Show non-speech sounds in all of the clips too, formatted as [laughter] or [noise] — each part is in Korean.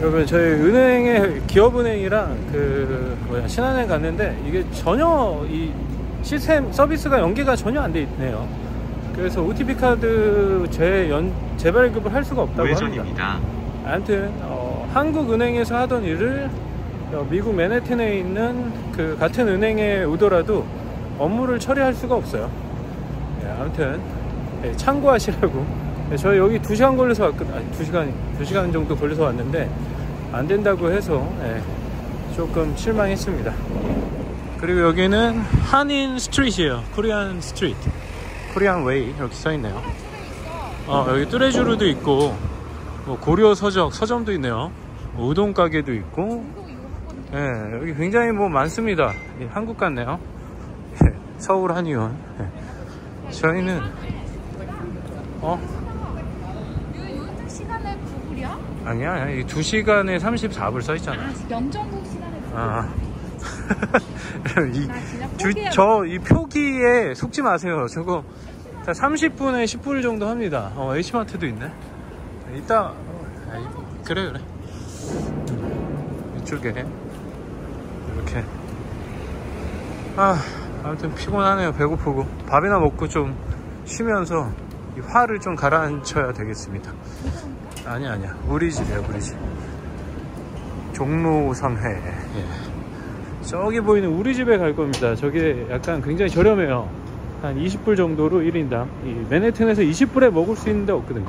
여러분 저희 은행에 기업은행이랑 그 뭐야 신한은행 갔는데 이게 전혀 이 시스템 서비스가 연계가 전혀 안 돼 있네요. 그래서 OTP 카드 재연 재발급을 할 수가 없다고 합니다. 우회전입니다. 아무튼 어, 한국 은행에서 하던 일을 어, 미국 맨해튼에 있는 그 같은 은행에 오더라도 업무를 처리할 수가 없어요. 예, 아무튼 예, 참고하시라고. 예, 저희 여기 2시간 걸려서 왔거든. 아니 2시간 2시간 정도 걸려서 왔는데 안 된다고 해서 예, 조금 실망했습니다. 그리고 여기는 한인 street이에요. Korean street. Korean Way 이렇게 써 있네요. 어, 여기 뚜레쥬르도 있고 뭐 고려 서적 서점도 있네요. 뭐 우동 가게도 있고. 예, 여기 굉장히 뭐 많습니다. 예, 한국 같네요. 예, 서울 한의원. 예. 저희는 어 요즘 시간에 9불이야? 아니야, 아니야. 이 2시간에 34불 써 있잖아. 아, 영종국 시간에 9불. 아. [laughs] 이. 저 이 표기에 속지 마세요. 저거 다 30분에 10불 정도 합니다. 어, H마트도 있네. 이따, 어, 아이, 그래, 그래. 음, 이쪽에. 이렇게. 아, 아무튼 피곤하네요. 배고프고. 밥이나 먹고 좀 쉬면서 이 화를 좀 가라앉혀야 되겠습니다. 아니야, 아니야. 우리 집이야, 우리 집. 종로 상해. 예. 저기 보이는 우리 집에 갈 겁니다. 저게 약간 굉장히 저렴해요. 한 20불 정도로 1인당. 이 맨해튼에서 20불에 먹을 수 있는 데 없거든요.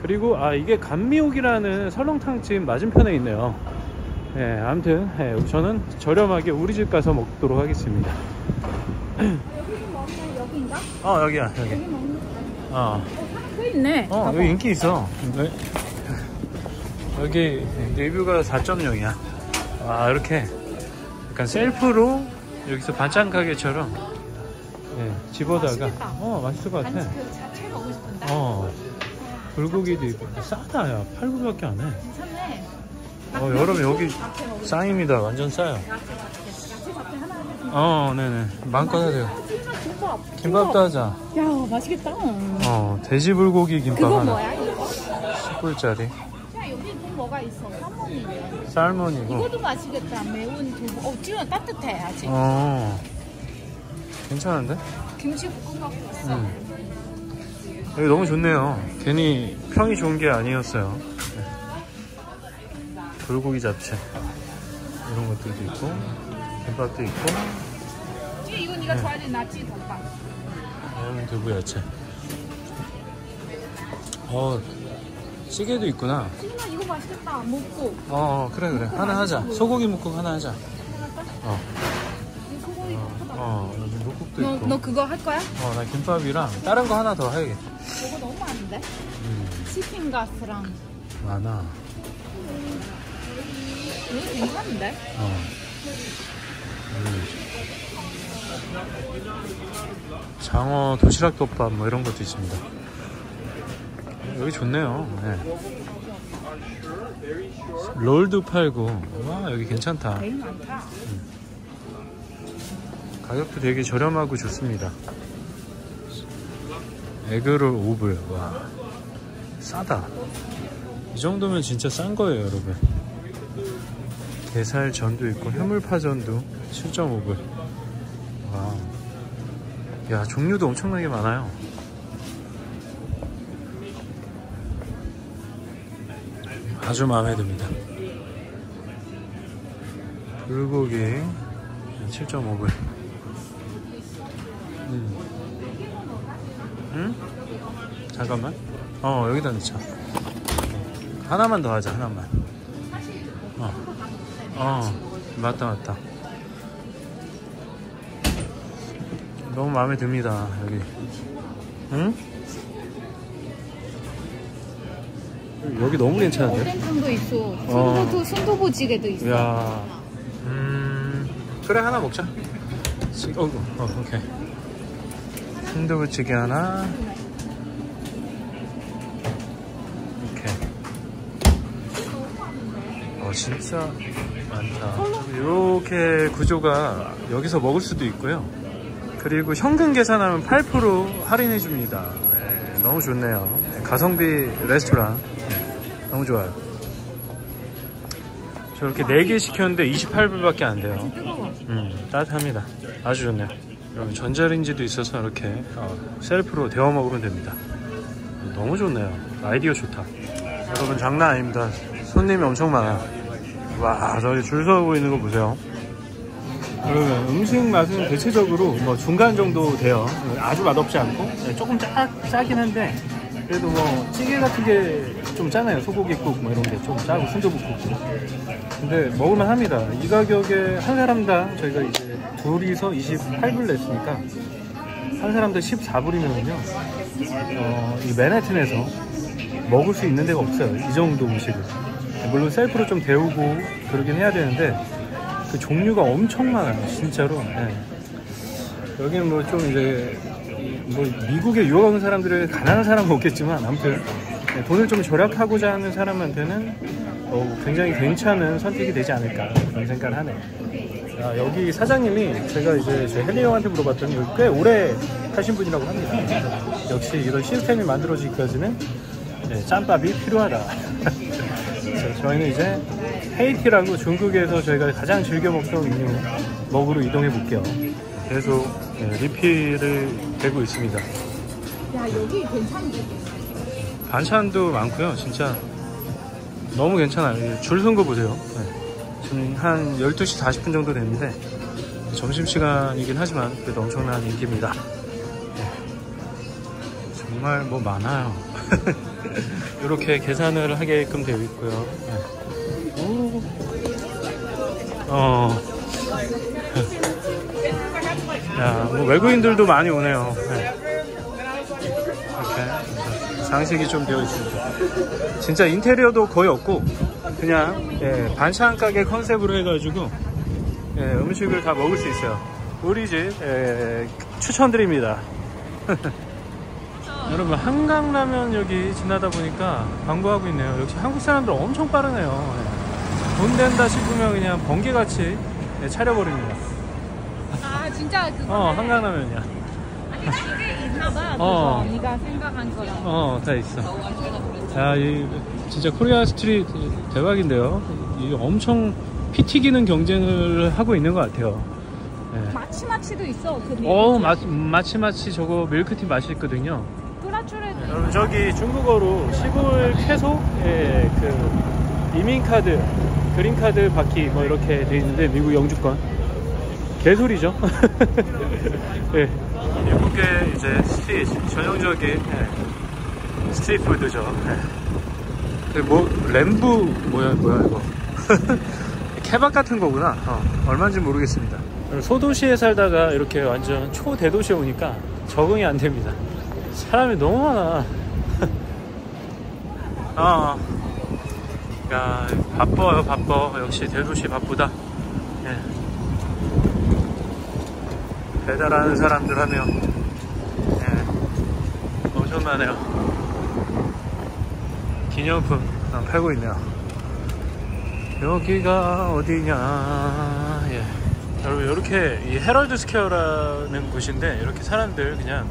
그리고 아 이게 감미옥이라는 설렁탕집 맞은편에 있네요. 예, 아무튼 예, 저는 저렴하게 우리 집 가서 먹도록 하겠습니다. 여기 좀 먹는 여기인가? 어 여기야 여기. 여기 먹는 어, 거 있네. 어 여기 인기 있어. 네. 여기 리뷰가 4.0이야. 아 이렇게 약간 셀프로 여기서 반찬 가게처럼 예, 집어다가 맛있겠다. 어 맛있을 것 같아. 그 자체 먹고 싶은데. 어 불고기도 있고 싸다 야 8불밖에 안 해. 괜찮네. 어 여러분 여기 짱입니다 완전 싸요. 야채. 야채 하나. 어 네네 마음껏 하세요. 김밥. 김밥도 하자. 야 맛있겠다. 어 돼지 불고기 김밥 그거 하나 뭐야 이거? 10불짜리 야 여기 또 뭐가 있어? 살몬이네. 살몬이고 이것도 맛있겠다. 매운 두부. 어 지금 따뜻해 아직. 어 괜찮은데? 김치 볶음밥도 있어. 음. 여기 너무 좋네요. 괜히 평이 좋은 게 아니었어요. 네. 불고기 잡채 이런 것들도 있고 김밥도 있고 지금 이거 네가 좋아하는 나치 덮밥. 음, 두부 야채. 어 찌개도 있구나. 지금 이거 맛있겠다. 먹고. 어, 어 그래 그래 하나 하자. 소고기 묵국 하나 하자. 어, 이 소고기 볶음밥. 어 여기 묵국도 너, 있고. 너 그거 할 거야? 어 나 김밥이랑 다른 거 하나 더 해야겠다. 저거 너무 많은데? 음, 치킨 가스랑 많아. 이거 괜찮은데? 어. 장어 도시락 덮밥 뭐 이런 것도 있습니다. 여기 좋네요. 네. 롤도 팔고 와 여기 괜찮다. 많다. 가격도 되게 저렴하고 좋습니다. 에그롤 5불 와 싸다. 이 정도면 진짜 싼 거예요, 여러분. 게살 전도 있고 해물파전도 7.5불. 와. 야, 종류도 엄청나게 많아요. 아주 마음에 듭니다. 불고기 7.5불. 음. 응? 잠깐만. 어, 여기다 넣자. 하나만 더 하자, 하나만. 어. 어, 맞다, 맞다. 너무 마음에 듭니다, 여기. 응? 여기 너무 괜찮은데? 오뎅탕도 있어. 어. 순두부, 순두부찌개도 있어. 야, 음, 그래, 하나 먹자. 지, 어, 어, 오케이. 순두부찌개 하나. 어, 진짜 많다. 이렇게 구조가 여기서 먹을 수도 있고요. 그리고 현금 계산하면 8% 할인해 줍니다. 네, 너무 좋네요. 네, 가성비 레스토랑. 네, 너무 좋아요. 저렇게 4개 시켰는데 28불밖에 안 돼요. 음, 따뜻합니다. 아주 좋네요. 여러분 전자레인지도 있어서 이렇게 어, 셀프로 데워 먹으면 됩니다. 너무 좋네요. 아이디어 좋다. 여러분 장난 아닙니다. 손님이 엄청 많아요. 와 저기 줄 서고 있는 거 보세요. 여러분 음식 맛은 대체적으로 뭐 중간 정도 돼요. 아주 맛없지 않고 네, 조금 짜, 짜긴 한데 그래도 뭐 찌개 같은 게 좀 짜나요. 소고기국 뭐 이런 게 좀 짜고 순두부국. 근데 먹을만 합니다. 이 가격에 한 사람당 저희가 이제 둘이서 28불 냈으니까 한 사람당 14불이면요. 어, 이 맨해튼에서 먹을 수 있는 데가 없어요. 이 정도 음식을. 물론 셀프로 좀 데우고 그러긴 해야 되는데 그 종류가 엄청 많아요. 진짜로. 네. 여기는 뭐 좀 이제 뭐 미국에 유학 온 사람들은 가난한 사람은 없겠지만 아무튼 네, 돈을 좀 절약하고자 하는 사람한테는 어, 굉장히 괜찮은 선택이 되지 않을까 그런 생각을 하네요. 아, 여기 사장님이 제가 이제 제 헨리 형한테 물어봤더니 꽤 오래 하신 분이라고 합니다. 역시 이런 시스템이 만들어지기까지는 네, 짬밥이 필요하다. [laughs] 저희는 이제 헤이티라고 중국에서 저희가 가장 즐겨 먹던 음료 먹으러 이동해 볼게요. 계속 네, 리필을 되고 있습니다. 야 여기 괜찮은데. 반찬도 많고요. 진짜 너무 괜찮아요. 줄 선 거 보세요. 네. 지금 한 12시 40분 정도 됐는데 점심시간이긴 하지만 그래도 엄청난 인기입니다. 네. 정말 뭐 많아요. [laughs] 이렇게 계산을 하게끔 되어 있고요. 네. 오. 어. 야, 뭐 외국인들도 많이 오네요. 네. 이렇게 장식이 좀 되어 있습니다. 진짜 인테리어도 거의 없고 그냥 예, 반찬 가게 컨셉으로 해가지고 예, 음식을 다 먹을 수 있어요. 우리 집 예, 추천드립니다. [laughs] 여러분 한강라면 여기 지나다 보니까 광고하고 있네요. 역시 한국 사람들 엄청 빠르네요. 예. 돈 된다 싶으면 그냥 번개같이 예, 차려버립니다. 아 진짜 그거. 어 한강라면이야. 이게 있나봐. 어. 네가 생각한 거랑. 어, 다 있어. 야, 이 진짜 코리아 스트릿 대박인데요. 이 엄청 피 튀기는 경쟁을 하고 있는 것 같아요. 네. 마치마치도 있어. 그 어, 마, 마치 마치 저거 밀크티 맛있거든요. 브라추레도. 여러분 저기 중국어로 시골 쾌속의 그 이민카드, 그린카드 바퀴 뭐 이렇게 돼 있는데 미국 영주권 개소리죠. [laughs] 네. 미국의 이제 스트리트 전형적인 예, 스트리트 푸드죠. 예. 그뭐 램부 뭐야 뭐야 이거 [laughs] 케밥 같은 거구나. 어, 얼마인지 모르겠습니다. 소도시에 살다가 이렇게 완전 초대도시에 오니까 적응이 안 됩니다. 사람이 너무 많아. 아, [laughs] 야 바빠요 바빠. 역시 대도시 바쁘다. 예. 배달하는 사람들 하며 예. 엄청 많아요. 기념품 어, 팔고 있네요. 여기가 어디냐? 예. 여러분 이렇게 이 헤럴드 스퀘어라는 곳인데 이렇게 사람들 그냥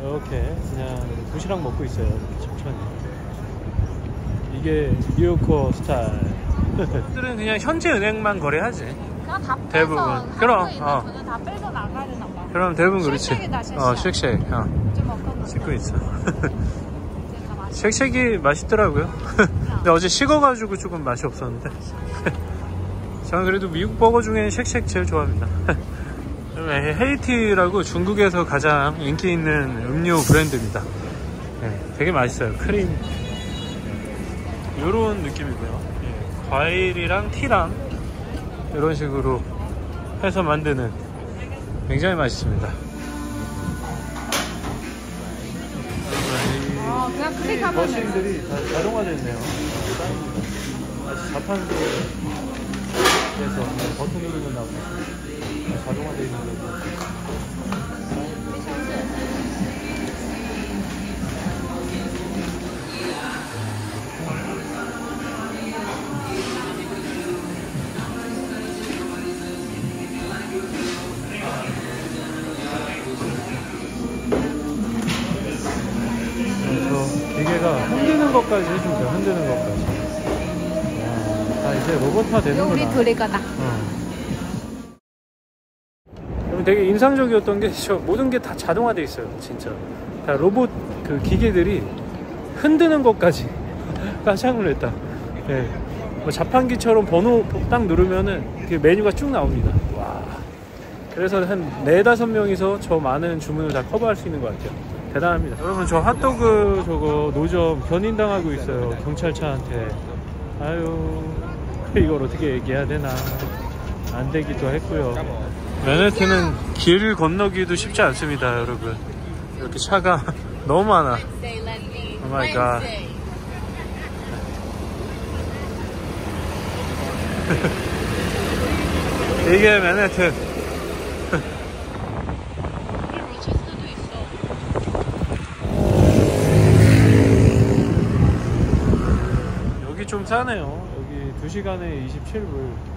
이렇게 그냥 도시락 먹고 있어요. 이렇게 천천히. 이게 뉴요커 스타일. [laughs] 들은 그냥 현지 은행만 거래하지. 그냥 다 빼서 대부분. 그럼, 어. 다 빼서 나가려나 봐. 그럼 대부분 그렇지. 어, 쉑쉑. 어, 좀 먹고 찍고 있어. [laughs] 쉑쉑이 맛있더라고요. 근데 어제 식어가지고 조금 맛이 없었는데. 저는 그래도 미국 버거 중에 쉑쉑 제일 좋아합니다. [laughs] 네, 헤이티라고 중국에서 가장 인기 있는 음료 브랜드입니다. 네, 되게 맛있어요. 크림. 이런 느낌이고요. 예, 과일이랑 티랑 이런 식으로 해서 만드는 굉장히 맛있습니다. 여러분, 이 어, 그냥 클릭하면 돼. 머신들이 다 자동화되어 있네요. 아주 자판도 그래서 버튼 누르면 나오고 자동화되어 있는 거고. 기계가 흔드는 것까지 해줍니다. 흔드는 것까지. 와, 다 이제 로봇화 되는구나. 우리 거다. 어. 되게 인상적이었던 게 저 모든 게 다 자동화돼 있어요. 진짜 다 로봇 그 기계들이 흔드는 것까지 [laughs] 깜짝 놀랐다. 네. 뭐 자판기처럼 번호 딱 누르면은 그 메뉴가 쭉 나옵니다. 와. 그래서 한 네다섯 명이서 저 많은 주문을 다 커버할 수 있는 것 같아요. 대단합니다. 여러분 저 핫도그 저거 노점 견인당하고 있어요. 경찰차한테. 아유 이걸 어떻게 얘기해야 되나 안 되기도 했고요. 맨해튼은 길을 건너기도 쉽지 않습니다, 여러분. 이렇게 차가 [laughs] 너무 많아. Oh my god. 이게 맨해튼. [laughs] 여기 좀 싸네요. 여기 2시간에 27불.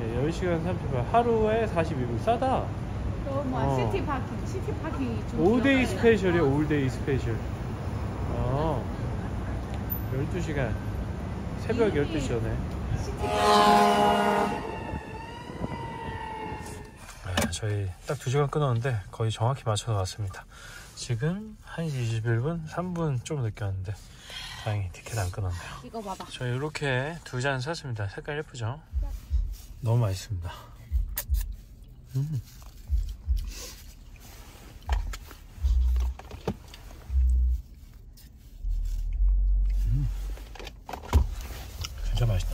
예, 10시간 30불. 하루에 42불. 싸다. 또 뭐, 어. City parking, city parking. 좀 all day special이요, all day special. 어. 12시간. 새벽 12시 전에. 네, 저희 딱 2시간 끊었는데 거의 정확히 맞춰서 왔습니다. 지금 1시 21분, 3분 좀 늦게 왔는데 다행히 티켓 안 끊었네요. 이거 봐봐. 저희 이렇게 두 잔 샀습니다. 색깔 예쁘죠? 너무 맛있습니다. 음. 음. 진짜 맛있다.